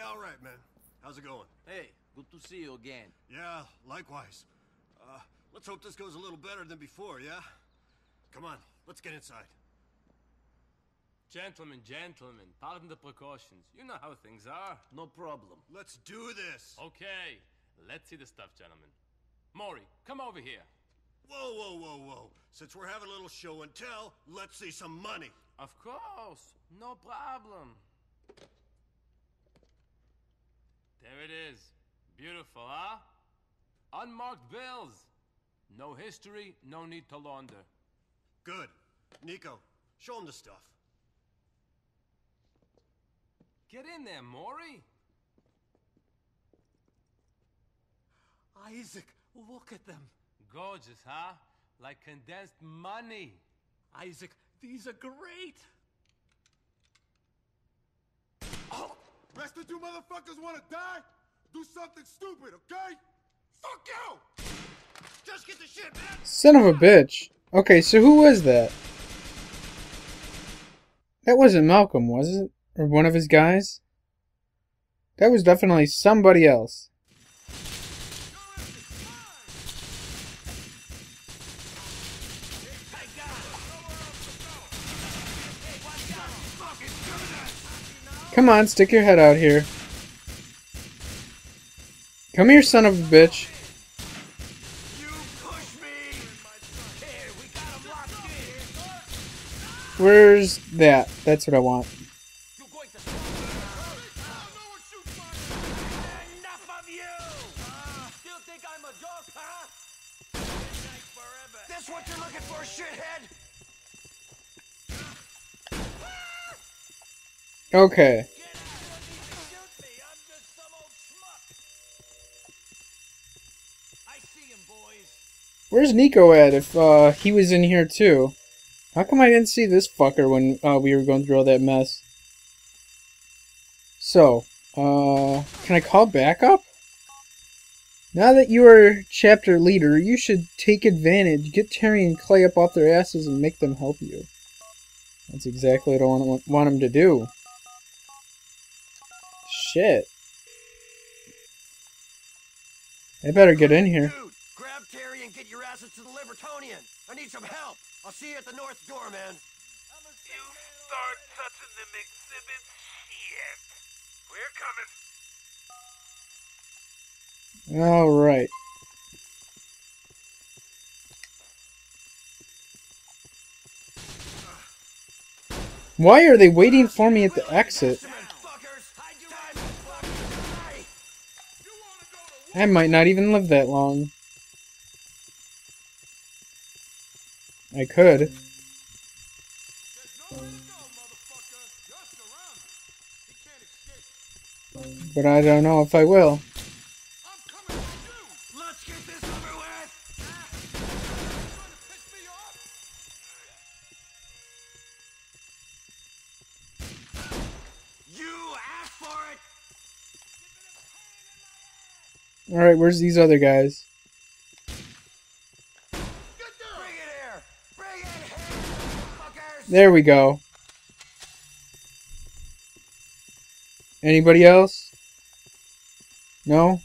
all right, man. How's it going? Hey, good to see you again. Yeah, likewise. Uh, let's hope this goes a little better than before, yeah? Come on, let's get inside. Gentlemen, gentlemen, pardon the precautions. You know how things are. No problem. Let's do this. Okay, let's see the stuff, gentlemen. Maury, come over here. Whoa, whoa, whoa, whoa. Since we're having a little show and tell, let's see some money. Of course, no problem. There it is. Beautiful, huh? Unmarked bills. No history, no need to launder. Good. Niko, show him the stuff. Get in there, Maury. Isaac, look at them. Gorgeous, huh? Like condensed money. Isaac, these are great. Oh! Rest of you motherfuckers wanna die? Do something stupid, okay? Fuck you! Just get the shit, man! Son of a bitch. Okay, so who was that? That wasn't Malcolm, was it? Or one of his guys? That was definitely somebody else. Come on, stick your head out here. Come here, son of a bitch. Where's that? That's what I want. Boys. Where's Niko at if uh, he was in here too? How come I didn't see this fucker when uh, we were going through all that mess? So, uh, can I call backup? Now that you are chapter leader, you should take advantage, get Terry and Clay up off their asses and make them help you. That's exactly what I want, want them to do. Shit. I better get in here. Dude, grab Terry and get your asses to the Libertonian. I need some help. I'll see you at the north door, man. You start touching them exhibits, shit. We're coming. Alright. Why are they waiting for me at the exit? I might not even live that long. I could. But I don't know if I will. Where's these other guys? There we go. Anybody else? No?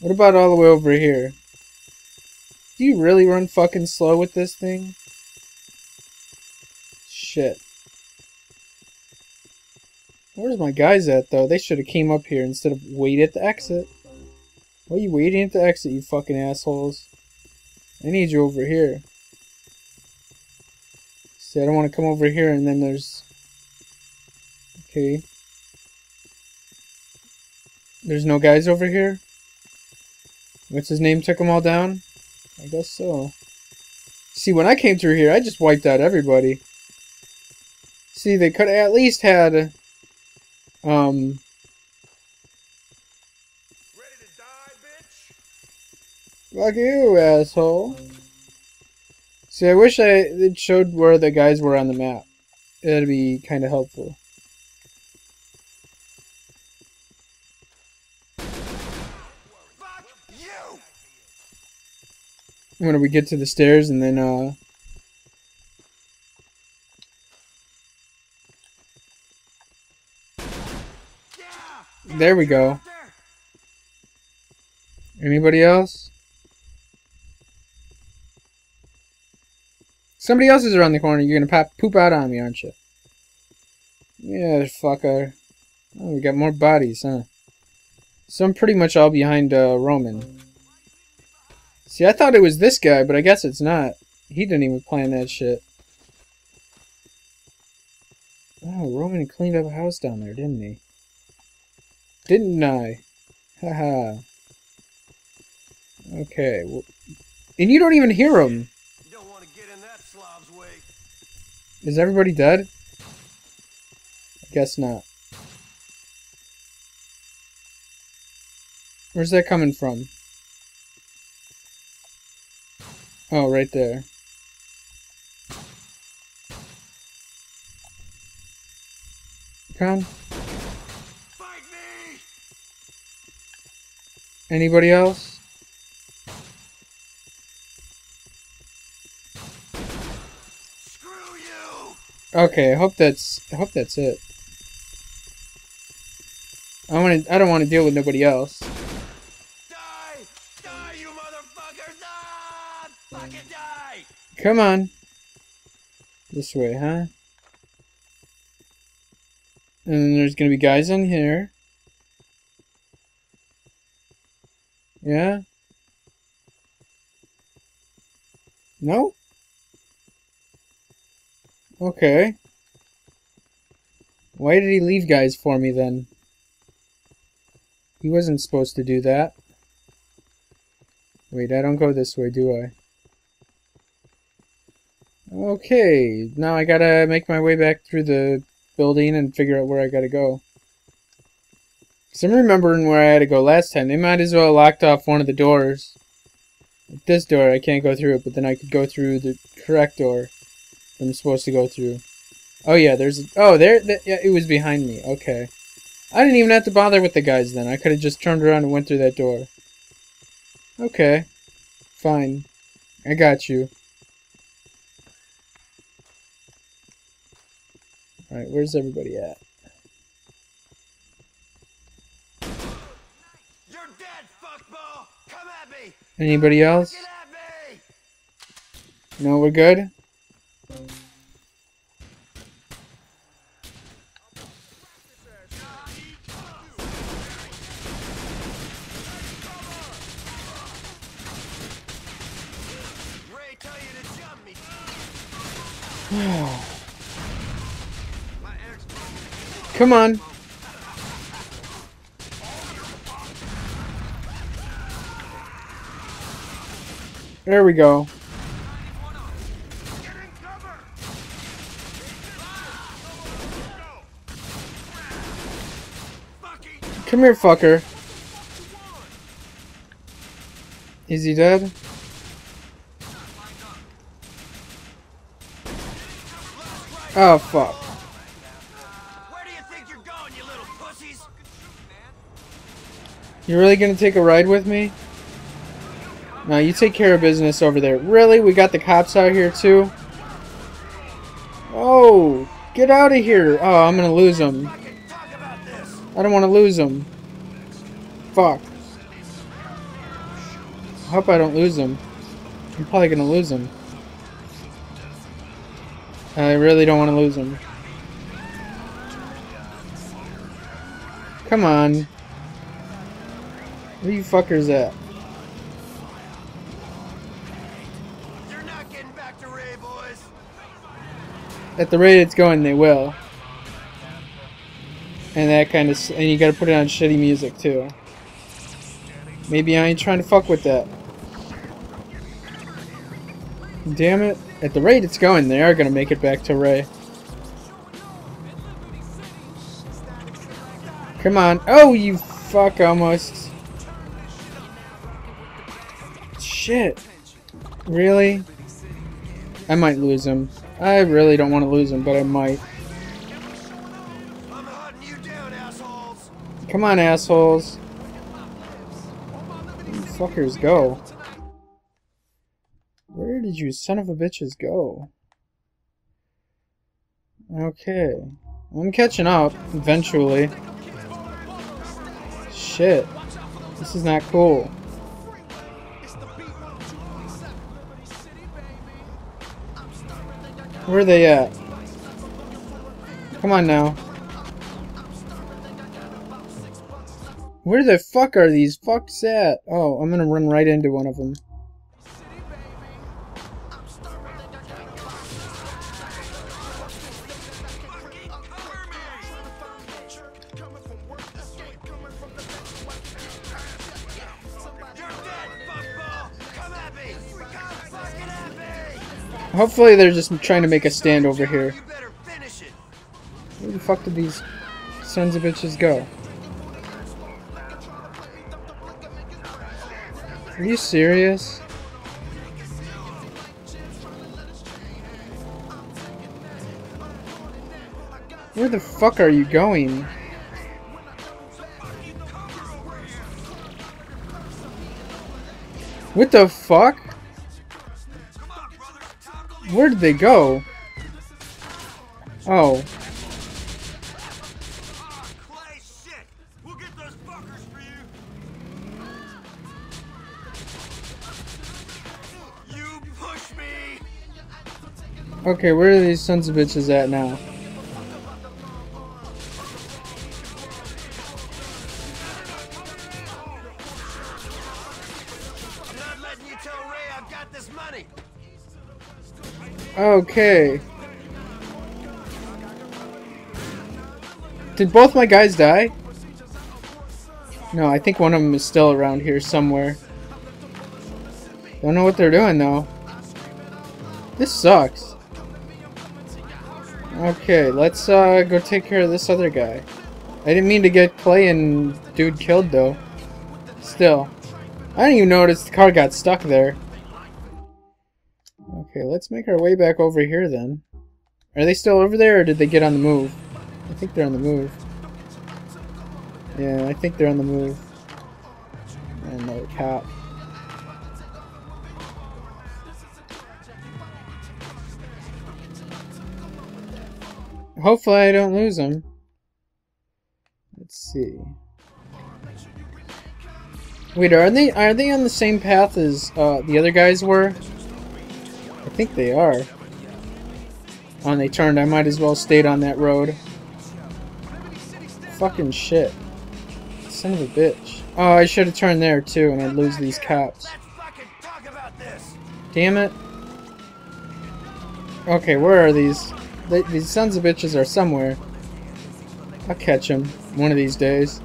What about all the way over here? Do you really run fucking slow with this thing? Shit. Where's my guys at, though? They should have came up here instead of wait at the exit. Why are you waiting at the exit, you fucking assholes? I need you over here. See, I don't want to come over here and then there's... Okay. There's no guys over here? What's his name took them all down? I guess so. See, when I came through here, I just wiped out everybody. See, they could at least had... Um... Ready to die, bitch? Fuck you, asshole. See, I wish I it showed where the guys were on the map. That'd be kind of helpful. When do we get to the stairs and then, uh... There we go. Anybody else? Somebody else is around the corner. You're gonna pop poop out on me, aren't you? Yeah, fucker. Oh, we got more bodies, huh? So I'm pretty much all behind uh, Roman. See, I thought it was this guy, but I guess it's not. He didn't even plan that shit. Oh, Roman cleaned up a house down there, didn't he? Didn't I? Haha. okay. Well, and you don't even hear him. Is everybody dead? I guess not. Where's that coming from? Oh, right there. Come. Fight me! Anybody else? Screw you! Okay, I hope that's I hope that's it. I want to I don't want to deal with nobody else. Die! Die, you motherfuckers! Ah! Fucking die! Come on. This way, huh? And there's gonna be guys in here. Yeah? No? Okay. Why did he leave guys for me then? He wasn't supposed to do that. Wait, I don't go this way, do I? Okay, now I gotta make my way back through the building and figure out where I gotta go. Cause I'm remembering where I had to go last time. They might as well locked off one of the doors. This door, I can't go through it, but then I could go through the correct door I'm supposed to go through. Oh yeah, there's oh there, th yeah, it was behind me. Okay, I didn't even have to bother with the guys then. I could have just turned around and went through that door. Okay, fine, I got you. Alright, where's everybody at? You're dead, fuckball! Come at me! Anybody else? Get at me! No, we're good? Ray, tell you to jump me! Come on. There we go. Come here, fucker. Is he dead? Oh, fuck. Where do you think you're going, you little pussies? You really gonna take a ride with me? No, you take care of business over there. Really? We got the cops out here too? Oh, get out of here. Oh, I'm gonna lose them. Fucking talk about this! I don't want to lose them. Fuck. I hope I don't lose them. I'm probably gonna lose them. I really don't want to lose them. Come on. Where you fuckers at? You're not getting back to Ray, boys! At the rate it's going, they will. And that kind of, and you gotta put it on shitty music too. Maybe I ain't trying to fuck with that. Damn it. At the rate it's going, they are gonna make it back to Ray. Come on. Oh, you fuck almost. Shit. Really? I might lose him. I really don't want to lose him, but I might. Come on, assholes. Fuckers go? Did you son of a bitches go? Okay. I'm catching up, eventually. shit. This is not cool. Where are they at? Come on now. Where the fuck are these fucks at? Oh, I'm gonna run right into one of them. Hopefully they're just trying to make a stand over here. You better finish it! Where the fuck did these sons of bitches go? Are you serious? Where the fuck are you going? What the fuck? Where did they go? Oh. Okay, where are these sons of bitches at now? Okay. Did both my guys die? No, I think one of them is still around here somewhere. Don't know what they're doing though. This sucks. Okay, let's uh, go take care of this other guy. I didn't mean to get Clay and dude killed though. Still. I didn't even notice the car got stuck there. Okay, let's make our way back over here then. Are they still over there or did they get on the move? I think they're on the move. Yeah, I think they're on the move. And another cop. Hopefully I don't lose them. Let's see. Wait, are they are they on the same path as uh, the other guys were? Think they are. And they turned. I might as well stayed on that road. Fucking shit. Son of a bitch. Oh, I should have turned there too, and I'd lose these cops. Damn it. Okay, where are these? These sons of bitches are somewhere. I'll catch them one of these days.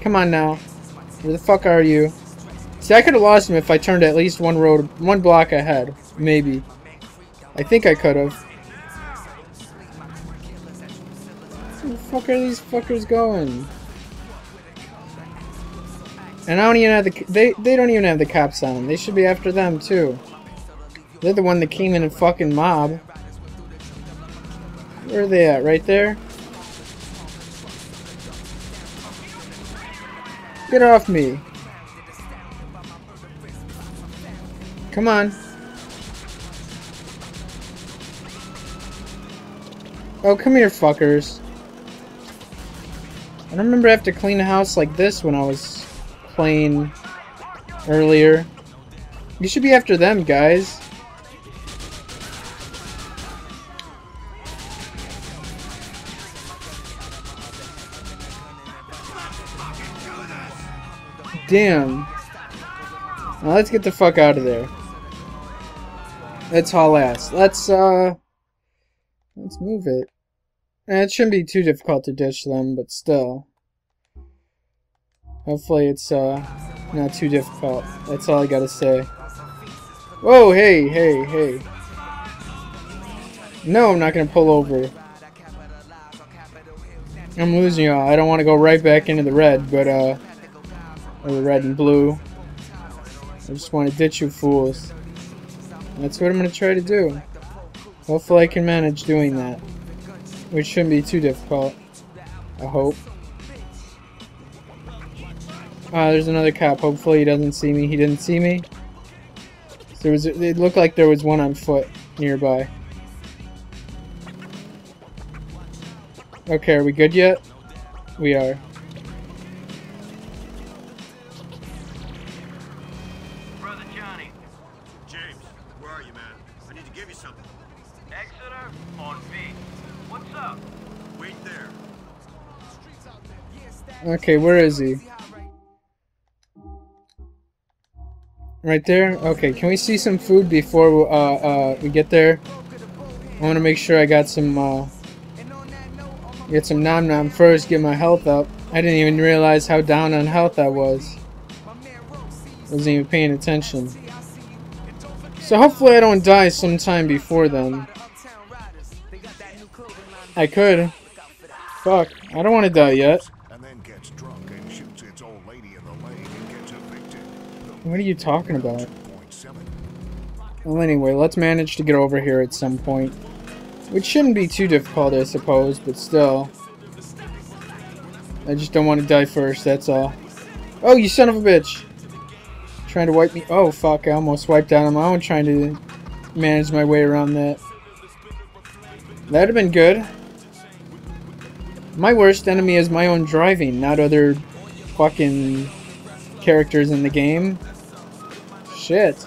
Come on now. Where the fuck are you? See, I could have lost him if I turned at least one road, one block ahead. Maybe. I think I could have. Where the fuck are these fuckers going? And I don't even have the they they don't even have the cops on them. They should be after them too. They're the one that came in a fucking mob. Where are they at? Right there? Get off me. Come on. Oh, come here, fuckers. I don't remember I have to clean a house like this when I was playing earlier. You should be after them, guys. Damn. Now let's get the fuck out of there. Let's haul ass. Let's, uh... Let's move it. Eh, It shouldn't be too difficult to ditch them, but still. Hopefully it's, uh, not too difficult. That's all I gotta say. Whoa, hey, hey, hey. No, I'm not gonna pull over. I'm losing y'all. I don't want to go right back into the red, but, uh... Or the red and blue. I just want to ditch you fools. That's what I'm going to try to do. Hopefully I can manage doing that. Which shouldn't be too difficult. I hope. Ah, there's another cop. Hopefully he doesn't see me. He didn't see me. There was. It looked like there was one on foot nearby. Okay, are we good yet? We are. Okay, where is he? Right there? Okay, can we see some food before uh, uh, we get there? I want to make sure I got some, uh, get some nom nom first, get my health up. I didn't even realize how down on health I was. Wasn't even paying attention. So hopefully I don't die sometime before then. I could. Fuck, I don't want to die yet. What are you talking about? Well, anyway, let's manage to get over here at some point. Which shouldn't be too difficult, I suppose, but still. I just don't want to die first, that's all. Oh, you son of a bitch! Trying to wipe me- oh fuck, I almost wiped out on my own trying to manage my way around that. That'd have been good. My worst enemy is my own driving, not other fucking characters in the game. Shit.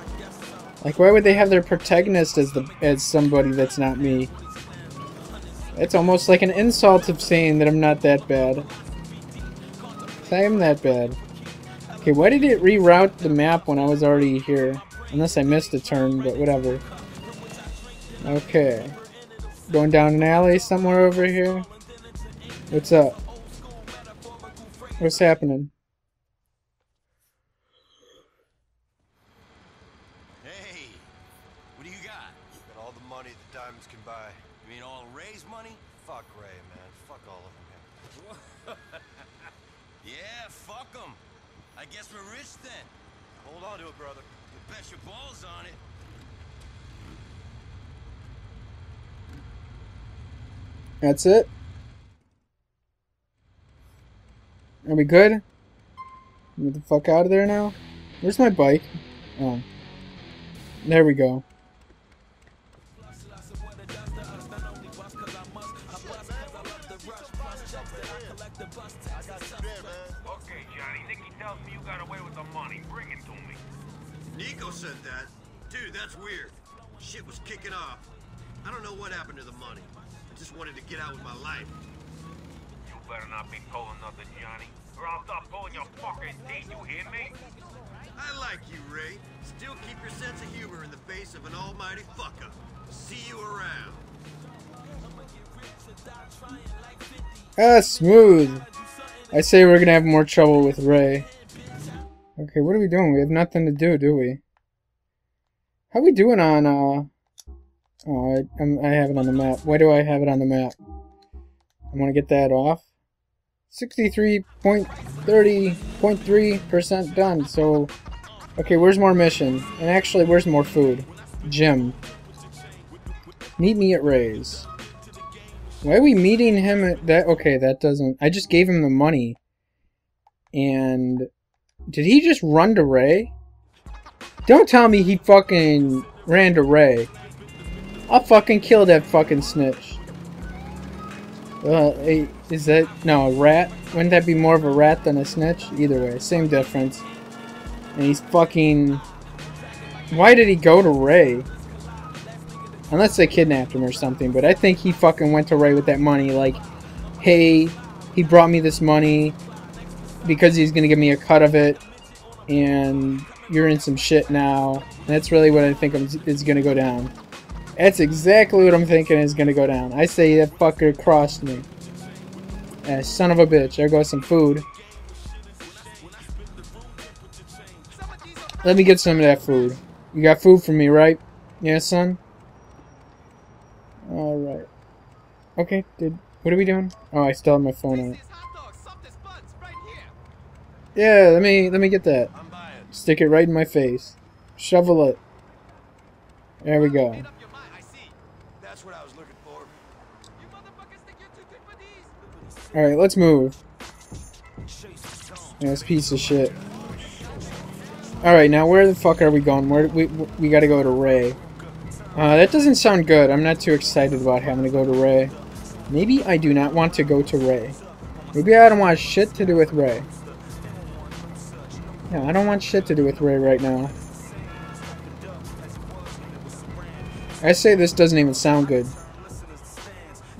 Like, why would they have their protagonist as the as somebody that's not me? It's almost like an insult of saying that I'm not that bad. I am that bad. Okay, why did it reroute the map when I was already here? Unless I missed a turn, but whatever. Okay. Going down an alley somewhere over here. What's up? What's happening? Hey, what do you got? Got all the money the diamonds can buy. You mean all Ray's money? Fuck Ray, man. Fuck all of them. Yeah, fuck 'em. I guess we're rich then. Hold on to it, brother. You bet your balls on it. That's it? Are we good? Get the fuck out of there now? Where's my bike? Oh. There we go. Okay, Johnny. Nicky tells me you got away with the money. Bring it to me. Niko said that. Dude, that's weird. Shit was kicking off. I don't know what happened to the money. I just wanted to get out with my life. You better not be pulling nothing, Johnny, or I'll stop pulling your fucking teeth. You hear me? I like you, Ray. Still keep your sense of humor in the face of an almighty fuck-up. See you around. Ah, smooth. I say we're gonna have more trouble with Ray. Okay, what are we doing? We have nothing to do, do we? How we doing on, uh... Oh, I, I'm, I have it on the map. Why do I have it on the map? I want to get that off. 63.30.3% done, so... Okay, where's more mission? And actually, where's more food? Jim. Meet me at Ray's. Why are we meeting him at that? Okay, that doesn't. I just gave him the money. And. Did he just run to Ray? Don't tell me he fucking ran to Ray. I'll fucking kill that fucking snitch. Uh, is that. No, a rat? Wouldn't that be more of a rat than a snitch? Either way, same difference. And he's fucking. Why did he go to Ray? Unless they kidnapped him or something, but I think he fucking went to Ray with that money, like, hey, he brought me this money because he's gonna give me a cut of it, and you're in some shit now. And that's really what I think is is gonna go down. That's exactly what I'm thinking is gonna go down. I say that fucker crossed me. Ah, son of a bitch. There goes some food. Let me get some of that food. You got food for me, right? Yeah, son? Alright. Okay, dude. What are we doing? Oh, I still have my phone out. Yeah, let me let me get that. Stick it right in my face. Shovel it. There we go. That's what I was looking for. Alright, let's move. Yeah, this piece of shit. Alright, now where the fuck are we going? Where we we gotta go to Ray. Uh, that doesn't sound good. I'm not too excited about having to go to Ray. Maybe I do not want to go to Ray. Maybe I don't want shit to do with Ray. Yeah, I don't want shit to do with Ray right now. I say this doesn't even sound good.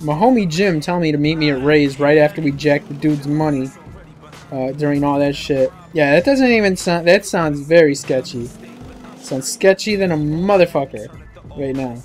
My homie Jim telling me to meet me at Ray's right after we jack the dude's money. uh, during all that shit. Yeah, that doesn't even sound. That sounds very sketchy. Sounds sketchy than a motherfucker right now.